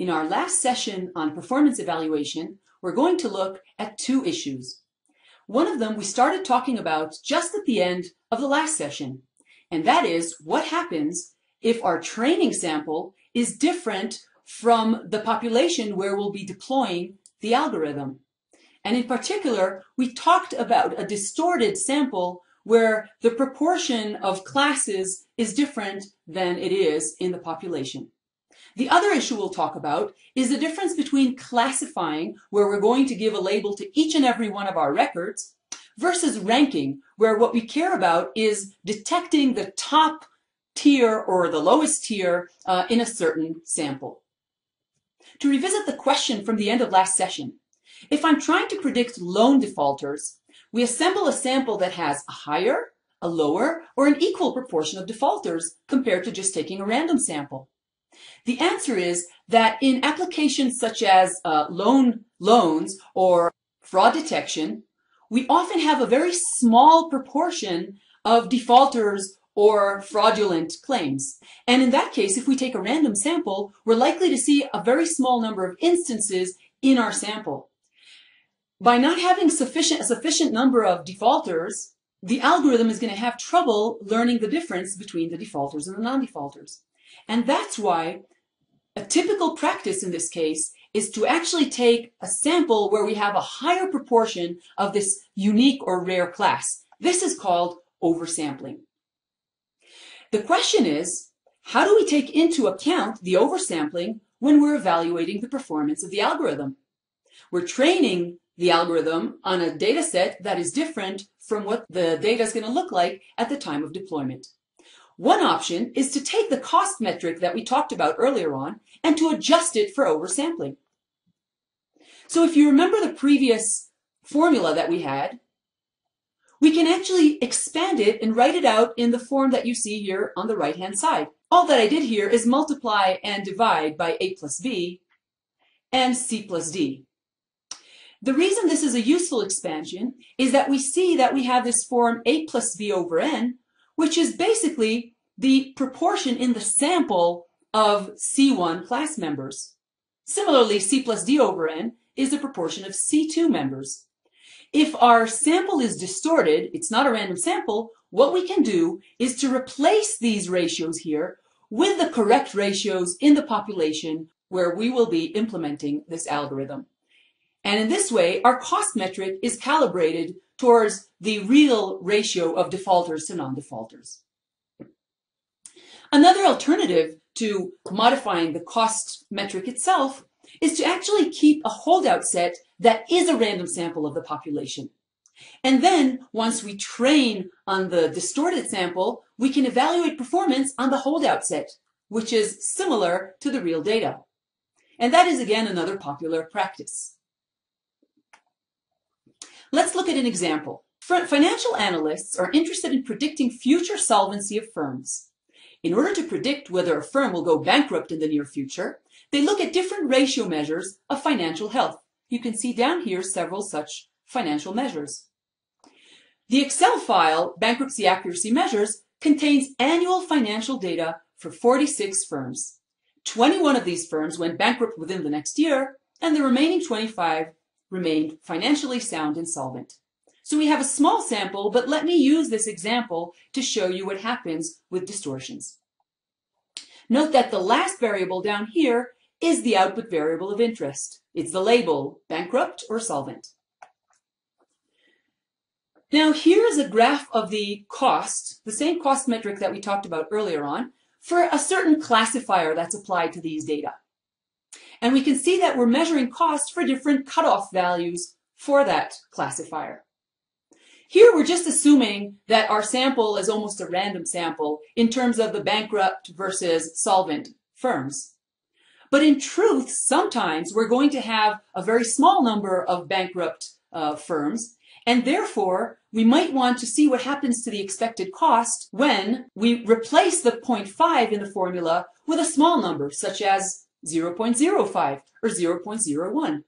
In our last session on performance evaluation, we're going to look at two issues. One of them we started talking about just at the end of the last session, and that is what happens if our training sample is different from the population where we'll be deploying the algorithm. And in particular, we talked about a distorted sample where the proportion of classes is different than it is in the population. The other issue we'll talk about is the difference between classifying, where we're going to give a label to each and every one of our records, versus ranking, where what we care about is detecting the top tier or the lowest tier uh, in a certain sample. To revisit the question from the end of last session, if I'm trying to predict loan defaulters, we assemble a sample that has a higher, a lower, or an equal proportion of defaulters compared to just taking a random sample. The answer is that in applications such as uh, loan loans or fraud detection, we often have a very small proportion of defaulters or fraudulent claims. And in that case, if we take a random sample, we're likely to see a very small number of instances in our sample. By not having sufficient, a sufficient number of defaulters, the algorithm is going to have trouble learning the difference between the defaulters and the non-defaulters. And that's why a typical practice in this case is to actually take a sample where we have a higher proportion of this unique or rare class. This is called oversampling. The question is, how do we take into account the oversampling when we're evaluating the performance of the algorithm? We're training the algorithm on a data set that is different from what the data is going to look like at the time of deployment. One option is to take the cost metric that we talked about earlier on and to adjust it for oversampling. So if you remember the previous formula that we had, we can actually expand it and write it out in the form that you see here on the right-hand side. All that I did here is multiply and divide by a plus b and c plus d. The reason this is a useful expansion is that we see that we have this form a plus b over n, which is basically the proportion in the sample of C1 class members. Similarly, C plus D over N is the proportion of C2 members. If our sample is distorted, it's not a random sample, what we can do is to replace these ratios here with the correct ratios in the population where we will be implementing this algorithm. And in this way, our cost metric is calibrated towards the real ratio of defaulters to non-defaulters. Another alternative to modifying the cost metric itself is to actually keep a holdout set that is a random sample of the population. And then once we train on the distorted sample, we can evaluate performance on the holdout set, which is similar to the real data. And that is again another popular practice. Let's look at an example. Financial analysts are interested in predicting future solvency of firms. In order to predict whether a firm will go bankrupt in the near future, they look at different ratio measures of financial health. You can see down here several such financial measures. The Excel file, Bankruptcy Accuracy Measures, contains annual financial data for 46 firms. 21 of these firms went bankrupt within the next year, and the remaining 25 remained financially sound and solvent. So we have a small sample, but let me use this example to show you what happens with distortions. Note that the last variable down here is the output variable of interest. It's the label, bankrupt or solvent. Now here is a graph of the cost, the same cost metric that we talked about earlier on, for a certain classifier that's applied to these data. And we can see that we're measuring cost for different cutoff values for that classifier. Here we're just assuming that our sample is almost a random sample in terms of the bankrupt versus solvent firms. But in truth, sometimes we're going to have a very small number of bankrupt uh, firms, and therefore we might want to see what happens to the expected cost when we replace the 0.5 in the formula with a small number, such as 0.05 or 0.01.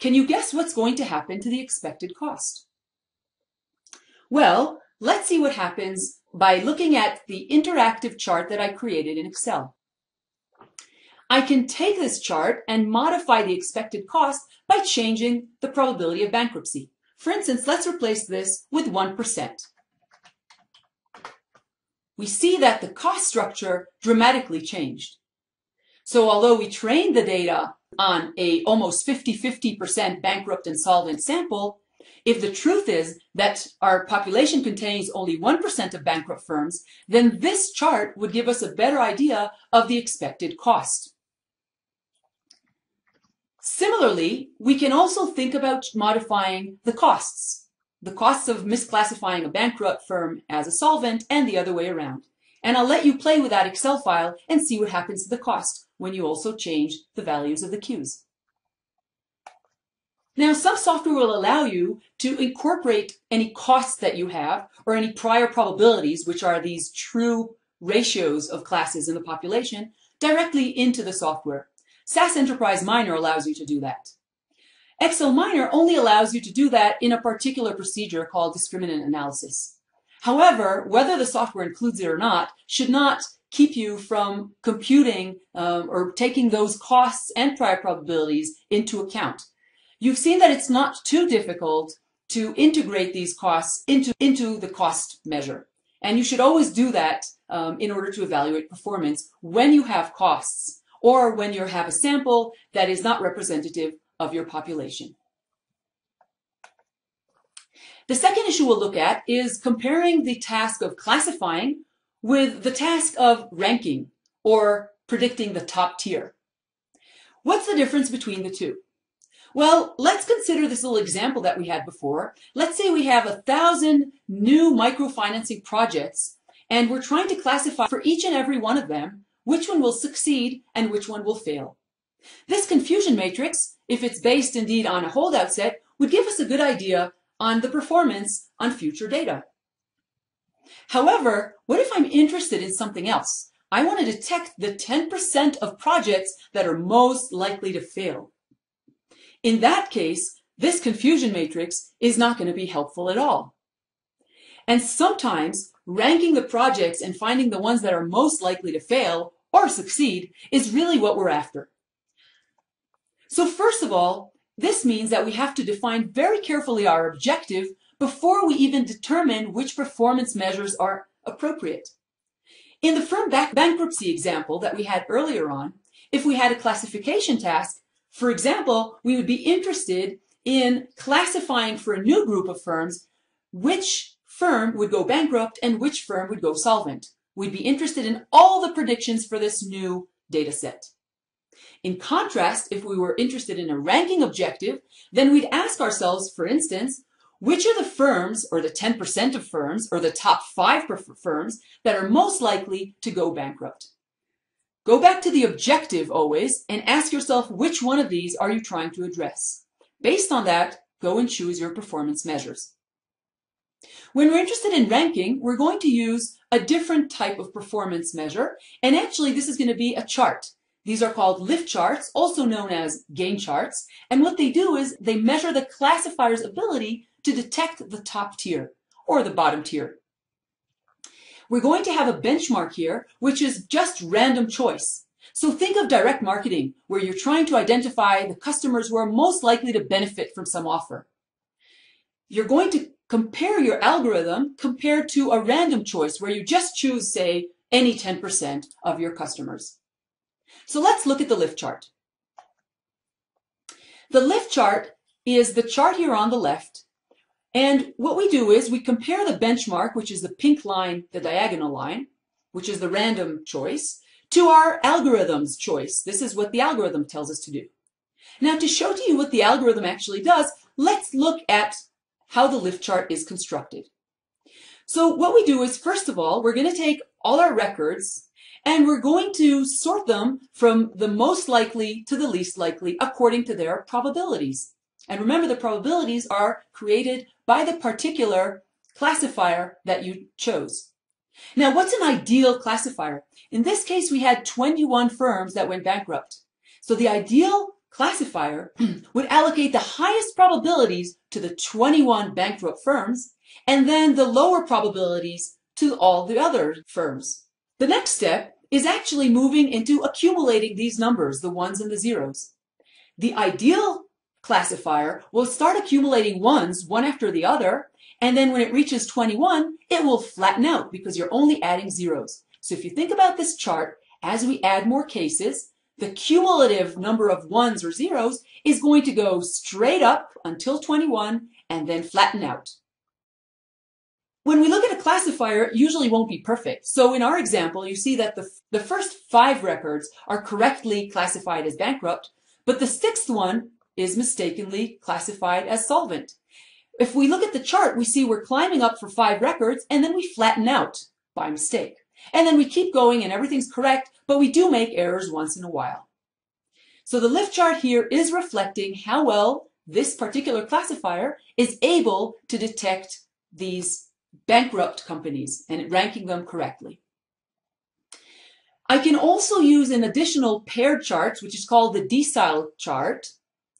Can you guess what's going to happen to the expected cost? Well, let's see what happens by looking at the interactive chart that I created in Excel. I can take this chart and modify the expected cost by changing the probability of bankruptcy. For instance, let's replace this with 1%. We see that the cost structure dramatically changed. So although we trained the data on a almost 50-50% bankrupt and solvent sample, if the truth is that our population contains only 1% of bankrupt firms, then this chart would give us a better idea of the expected cost. Similarly, we can also think about modifying the costs, the costs of misclassifying a bankrupt firm as a solvent and the other way around. And I'll let you play with that Excel file and see what happens to the cost when you also change the values of the Qs. Now, some software will allow you to incorporate any costs that you have or any prior probabilities, which are these true ratios of classes in the population, directly into the software. SAS Enterprise Miner allows you to do that. XLMiner only allows you to do that in a particular procedure called discriminant analysis. However, whether the software includes it or not should not keep you from computing um, or taking those costs and prior probabilities into account. You've seen that it's not too difficult to integrate these costs into, into the cost measure. And you should always do that um, in order to evaluate performance when you have costs or when you have a sample that is not representative of your population. The second issue we'll look at is comparing the task of classifying with the task of ranking or predicting the top tier. What's the difference between the two? Well, let's consider this little example that we had before. Let's say we have a thousand new microfinancing projects and we're trying to classify for each and every one of them which one will succeed and which one will fail. This confusion matrix, if it's based indeed on a holdout set, would give us a good idea on the performance on future data. However, what if I'm interested in something else? I want to detect the 10% of projects that are most likely to fail. In that case, this confusion matrix is not going to be helpful at all. And sometimes ranking the projects and finding the ones that are most likely to fail or succeed is really what we're after. So first of all, this means that we have to define very carefully our objective before we even determine which performance measures are appropriate. In the firm bankruptcy example that we had earlier on, if we had a classification task, for example, we would be interested in classifying for a new group of firms which firm would go bankrupt and which firm would go solvent. We'd be interested in all the predictions for this new data set. In contrast, if we were interested in a ranking objective, then we'd ask ourselves, for instance, which are the firms, or the 10% of firms, or the top 5 firms that are most likely to go bankrupt? Go back to the objective always and ask yourself which one of these are you trying to address. Based on that, go and choose your performance measures. When we're interested in ranking, we're going to use a different type of performance measure, and actually this is going to be a chart. These are called lift charts, also known as gain charts, and what they do is they measure the classifier's ability to detect the top tier or the bottom tier. We're going to have a benchmark here, which is just random choice. So think of direct marketing, where you're trying to identify the customers who are most likely to benefit from some offer. You're going to compare your algorithm compared to a random choice where you just choose, say, any 10% of your customers. So let's look at the lift chart. The lift chart is the chart here on the left and what we do is we compare the benchmark, which is the pink line, the diagonal line, which is the random choice, to our algorithm's choice. This is what the algorithm tells us to do. Now, to show to you what the algorithm actually does, let's look at how the lift chart is constructed. So what we do is, first of all, we're going to take all our records and we're going to sort them from the most likely to the least likely according to their probabilities. And remember, the probabilities are created by the particular classifier that you chose. Now, what's an ideal classifier? In this case, we had 21 firms that went bankrupt. So the ideal classifier would allocate the highest probabilities to the 21 bankrupt firms and then the lower probabilities to all the other firms. The next step is actually moving into accumulating these numbers, the ones and the zeros. The ideal classifier will start accumulating ones one after the other, and then when it reaches 21, it will flatten out because you're only adding zeros. So if you think about this chart, as we add more cases, the cumulative number of ones or zeros is going to go straight up until 21 and then flatten out. When we look at a classifier, it usually won't be perfect. So in our example, you see that the, the first five records are correctly classified as bankrupt, but the sixth one is mistakenly classified as solvent. If we look at the chart, we see we're climbing up for five records and then we flatten out by mistake. And then we keep going and everything's correct, but we do make errors once in a while. So the lift chart here is reflecting how well this particular classifier is able to detect these bankrupt companies and ranking them correctly. I can also use an additional paired chart, which is called the decile chart.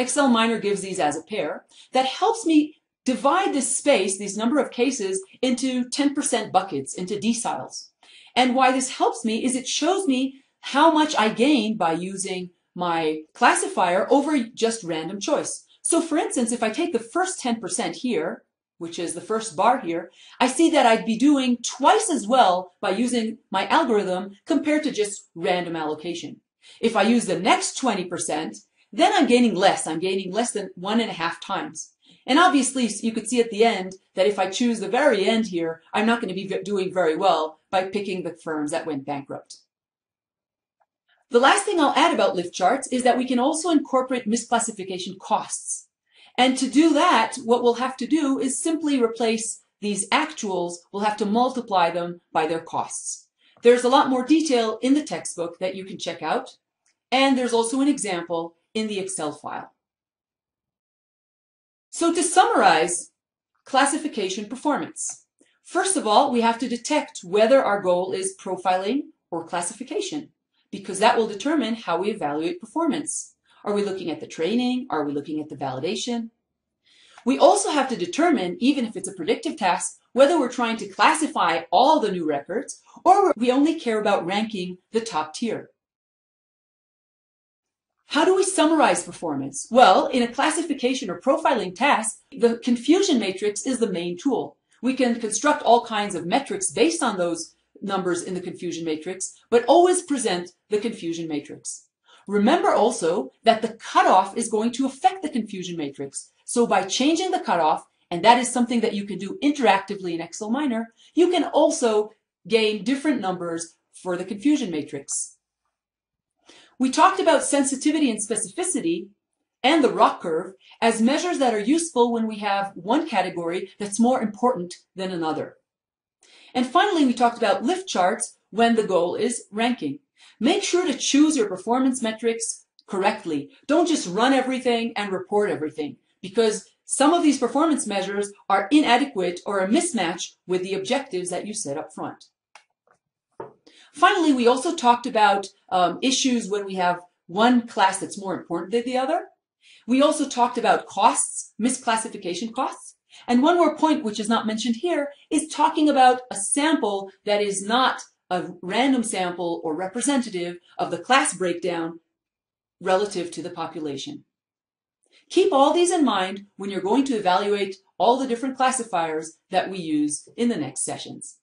XLMiner gives these as a pair that helps me divide this space, these number of cases, into 10% buckets, into deciles. And why this helps me is it shows me how much I gain by using my classifier over just random choice. So for instance, if I take the first 10% here, which is the first bar here, I see that I'd be doing twice as well by using my algorithm compared to just random allocation. If I use the next 20%, then I'm gaining less. I'm gaining less than one and a half times. And obviously, you could see at the end that if I choose the very end here, I'm not going to be doing very well by picking the firms that went bankrupt. The last thing I'll add about lift charts is that we can also incorporate misclassification costs. And to do that, what we'll have to do is simply replace these actuals, we'll have to multiply them by their costs. There's a lot more detail in the textbook that you can check out, and there's also an example in the Excel file. So to summarize classification performance, first of all, we have to detect whether our goal is profiling or classification, because that will determine how we evaluate performance. Are we looking at the training? Are we looking at the validation? We also have to determine, even if it's a predictive task, whether we're trying to classify all the new records or we only care about ranking the top tier. How do we summarize performance? Well, in a classification or profiling task, the confusion matrix is the main tool. We can construct all kinds of metrics based on those numbers in the confusion matrix, but always present the confusion matrix. Remember also that the cutoff is going to affect the confusion matrix. So by changing the cutoff, and that is something that you can do interactively in XLMiner, you can also gain different numbers for the confusion matrix. We talked about sensitivity and specificity and the ROC curve as measures that are useful when we have one category that's more important than another. And finally, we talked about lift charts when the goal is ranking. Make sure to choose your performance metrics correctly. Don't just run everything and report everything because some of these performance measures are inadequate or a mismatch with the objectives that you set up front. Finally, we also talked about um, issues when we have one class that's more important than the other. We also talked about costs, misclassification costs. And one more point, which is not mentioned here, is talking about a sample that is not a random sample or representative of the class breakdown relative to the population. Keep all these in mind when you're going to evaluate all the different classifiers that we use in the next sessions.